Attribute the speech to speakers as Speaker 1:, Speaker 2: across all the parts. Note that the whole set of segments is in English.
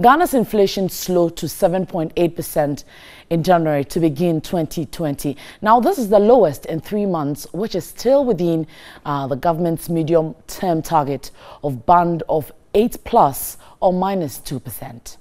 Speaker 1: Ghana's inflation slowed to 7.8% in January to begin 2020. Now, this is the lowest in three months, which is still within uh, the government's medium term target of band of 8 plus or minus 2%.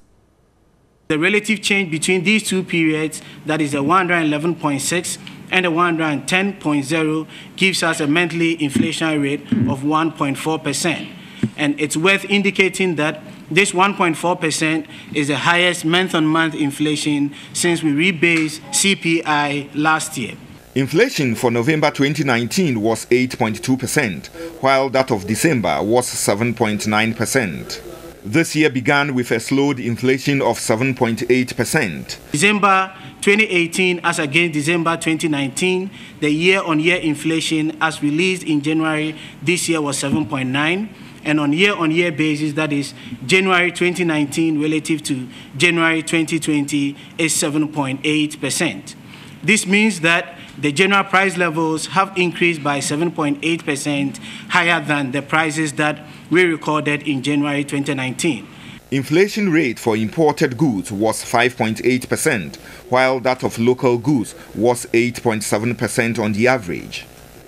Speaker 2: The relative change between these two periods, that is a 111.6 and a 110.0, gives us a monthly inflation rate of 1.4%. And it's worth indicating that this 1.4% is the highest month-on-month inflation since we rebased CPI last year.
Speaker 3: Inflation for November 2019 was 8.2%, while that of December was 7.9%. This year began with a slowed inflation of 7.8%.
Speaker 2: December 2018 as against December 2019, the year-on-year -year inflation as released in January this year was 7.9 and on year-on-year -year basis, that is January 2019 relative to January 2020, is 7.8%. This means that the general price levels have increased by 7.8% higher than the prices that we recorded in January 2019.
Speaker 3: Inflation rate for imported goods was 5.8%, while that of local goods was 8.7% on the average.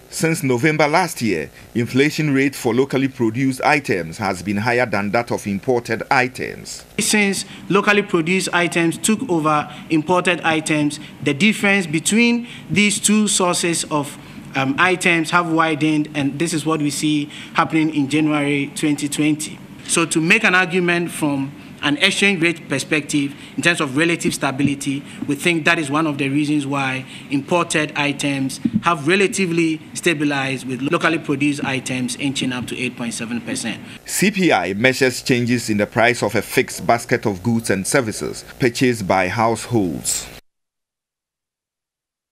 Speaker 3: Since November last year, inflation rate for locally produced items has been higher than that of imported items.
Speaker 2: Since locally produced items took over imported items, the difference between these two sources of um, items have widened, and this is what we see happening in January 2020. So to make an argument from an exchange rate perspective, in terms of relative stability, we think that is one of the reasons why imported items have relatively stabilized with locally produced items inching up to 8.7%.
Speaker 3: CPI measures changes in the price of a fixed basket of goods and services purchased by households.